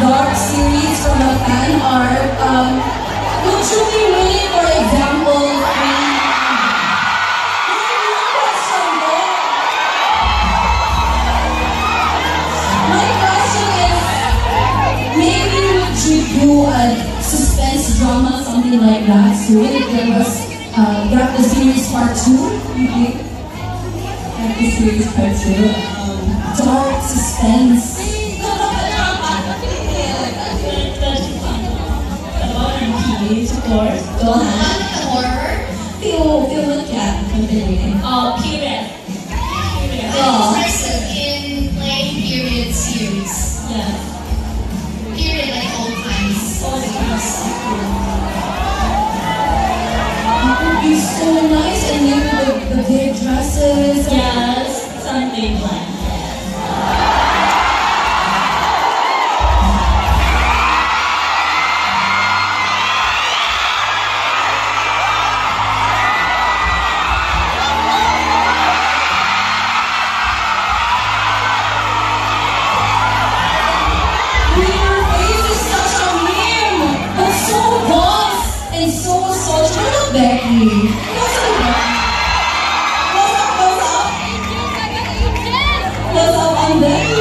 dark series from the fan art. Um, would you be willing, for example, um, My question is, maybe would you do a suspense drama something like that? So give us, uh, Gap the series part two? At the series part two, um, Dark suspense. of course. Go ahead. horror. Feel, feel what yeah, Be so nice and maybe the, the big dresses. Yes, Sunday like gì What's up on this?